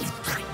Let's